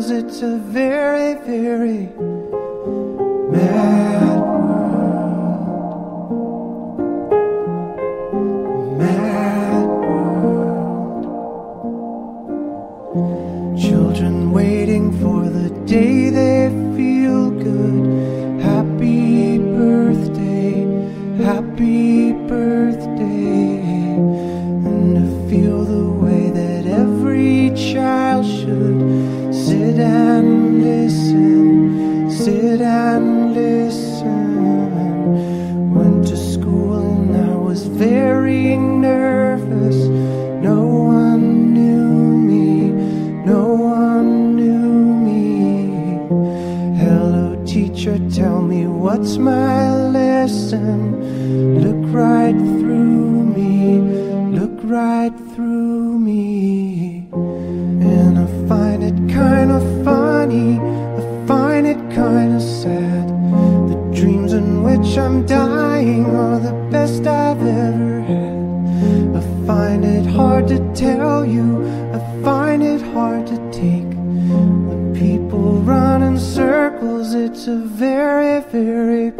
it's a very, very mad world. Mad world. Children waiting for the day they feel good. Happy birthday, happy birthday. Listen. Went to school and I was very nervous. No one knew me, no one knew me. Hello, teacher, tell me what's my lesson. Look right through me, look right through which I'm dying are the best I've ever had. I find it hard to tell you, I find it hard to take. When people run in circles, it's a very, very